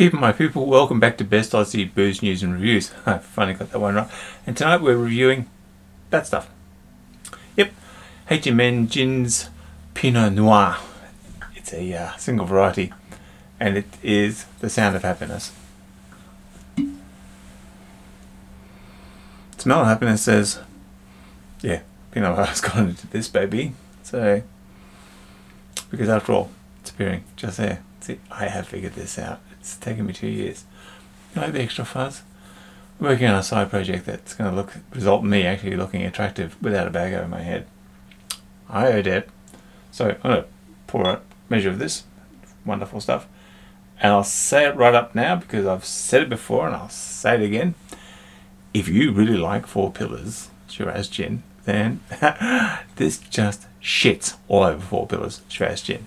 People, my people, welcome back to Best Aussie Booze News and Reviews. I finally got that one right. And tonight we're reviewing that stuff. Yep, HMN Gin's Pinot Noir. It's a uh, single variety, and it is the sound of happiness. Smell of happiness says, yeah, Pinot Noir's gone into this baby. So, because after all, it's appearing just there. See, I have figured this out. It's taken me two years. You like the extra fuzz? I'm working on a side project that's going to look result in me actually looking attractive without a bag over my head. I owe debt. So I'm going to pour a measure of this. Wonderful stuff. And I'll say it right up now because I've said it before and I'll say it again. If you really like Four Pillars Shiraz Gin, then this just shits all over Four Pillars Shiraz Gin.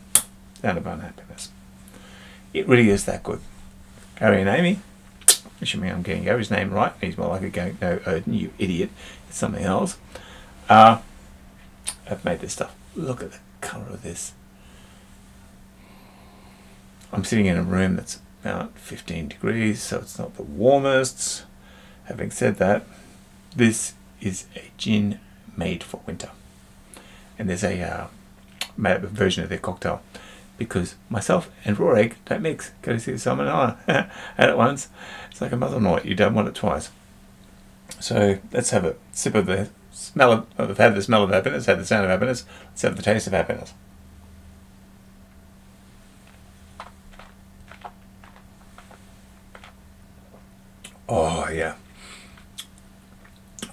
Sound of unhappiness. It really is that good. Gary and Amy, assuming I'm getting Gary's name right, he's more like a Gary, no, uh, you idiot, it's something else. Uh, I've made this stuff. Look at the colour of this. I'm sitting in a room that's about 15 degrees, so it's not the warmest. Having said that, this is a gin made for winter. And there's a uh, made up version of their cocktail because myself and raw egg don't mix. Go see salmonella at it once. It's like a mother night. You don't want it twice. So let's have a sip of the smell of, well, we've had the smell of happiness, had the sound of happiness. Let's have the taste of happiness. Oh yeah.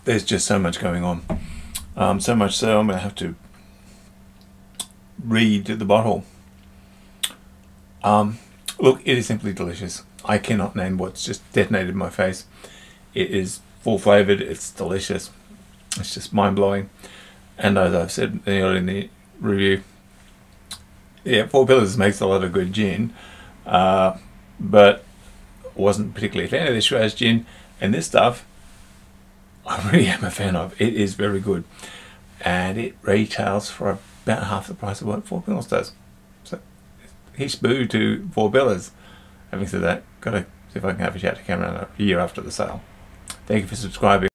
There's just so much going on. Um, so much so I'm going to have to read the bottle. Um, look, it is simply delicious. I cannot name what's just detonated my face. It is full flavored. It's delicious. It's just mind blowing. And as I've said earlier in the review, yeah, Four Pillars makes a lot of good gin, uh, but wasn't particularly a fan of the Shiraz gin. And this stuff, I really am a fan of. It is very good, and it retails for about half the price of what Four Pillars does. So, hish boo to Four Pillars. Having said that, got to see if I can have a chat to Cameron a year after the sale. Thank you for subscribing.